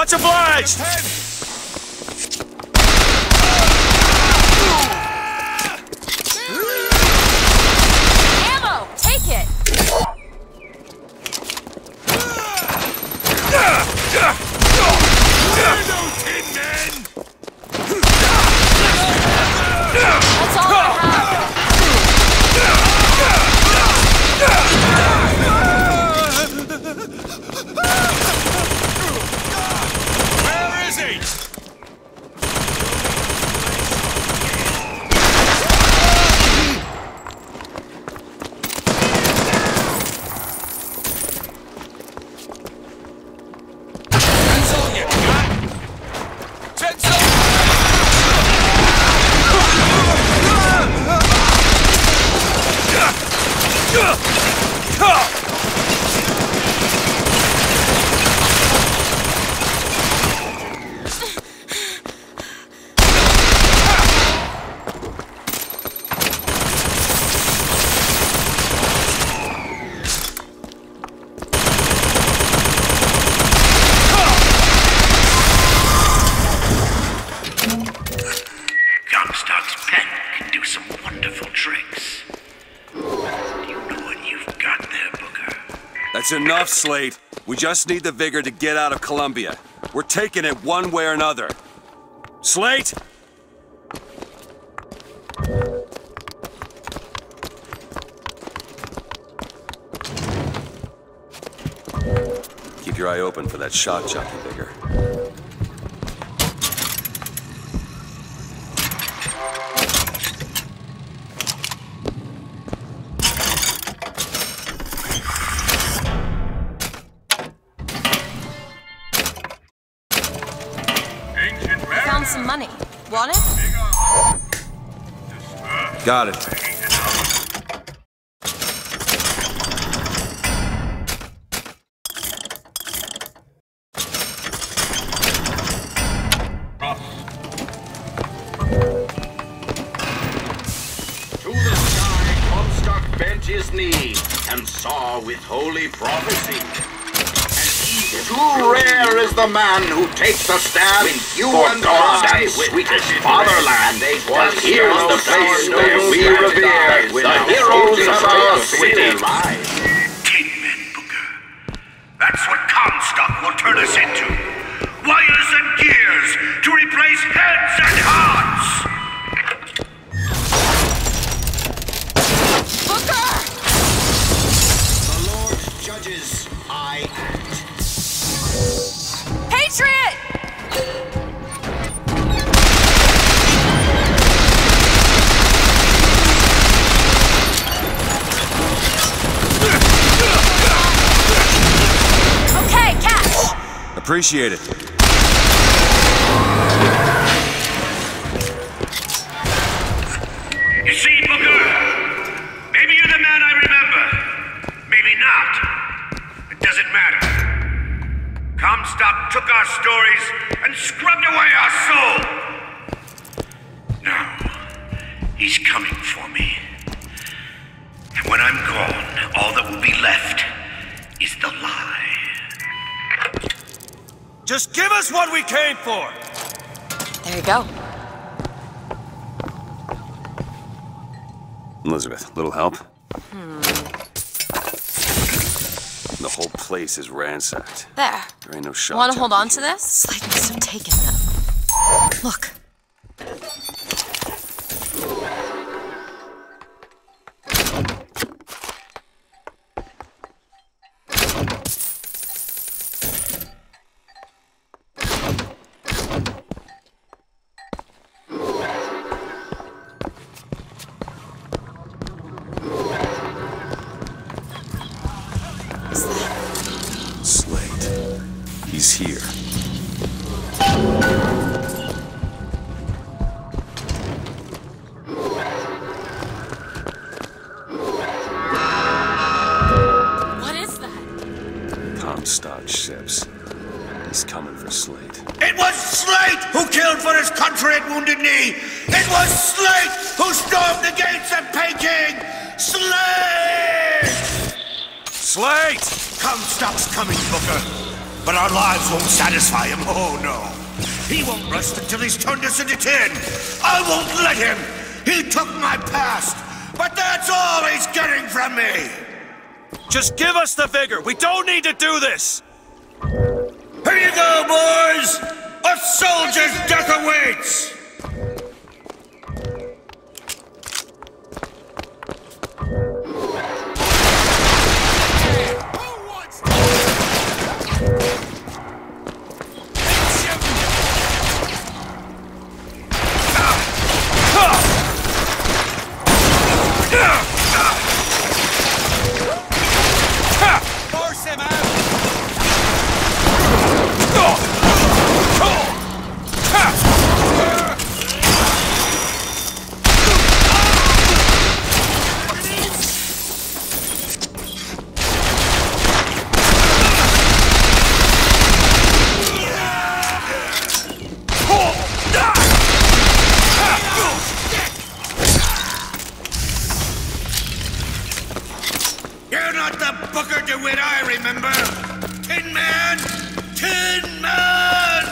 Much obliged! Enough, Slate. We just need the vigor to get out of Columbia. We're taking it one way or another. Slate! Keep your eye open for that shock jockey vigor. Money. Want it? Got it. To the sky Comstock bent his knee and saw with holy prophecy. Too rare is the man who takes a stand you and I, sweetest fatherland. Was here's the place where we revere the heroes of our city. Tin men, Booker. That's what Comstock will turn us into. Wires and gears to replace heads and Appreciate it. You see, Booker? Maybe you're the man I remember. Maybe not. It doesn't matter. Comstock took our stories and scrubbed away our soul. Now, he's coming for me. And when I'm gone, all that will be left is the lie. Just give us what we came for! There you go. Elizabeth, little help? Hmm. The whole place is ransacked. There. There ain't no shot. Want to hold jockey on to here. this? Slate must have taken them. Look. He's here. What is that? Comstock ships. He's coming for Slate. It was Slate who killed for his country at Wounded Knee. It was Slate who stormed the gates of Peking. Slate! Slade! Comstock's coming, Booker. But our lives won't satisfy him. Oh no. He won't rest until he's turned us into tin. I won't let him. He took my past, but that's all he's getting from me. Just give us the vigor. We don't need to do this. Here you go, boys. A soldier's death awaits. Booker DeWitt I remember. Tin Man! Tin Man!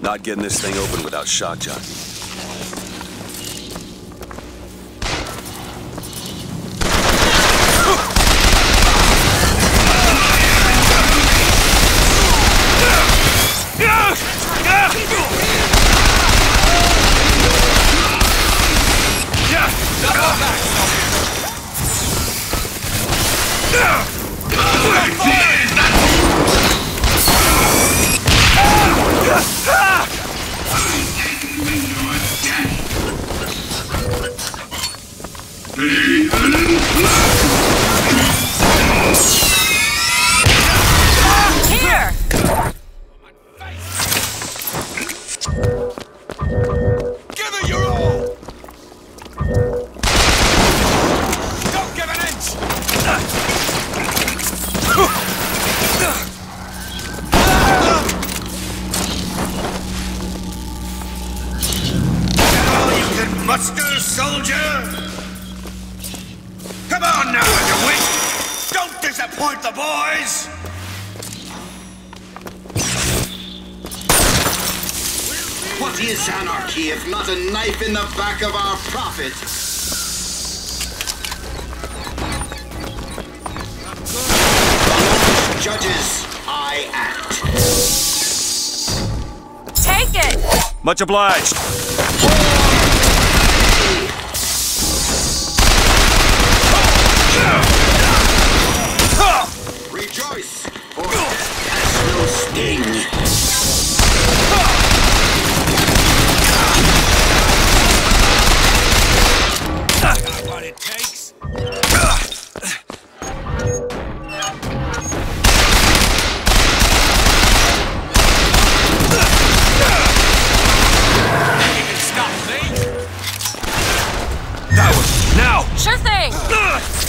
Not getting this thing open without shock jockey. Don't disappoint the boys! What is anarchy if not a knife in the back of our prophet? Judges, I act. Take it! Much obliged. thing!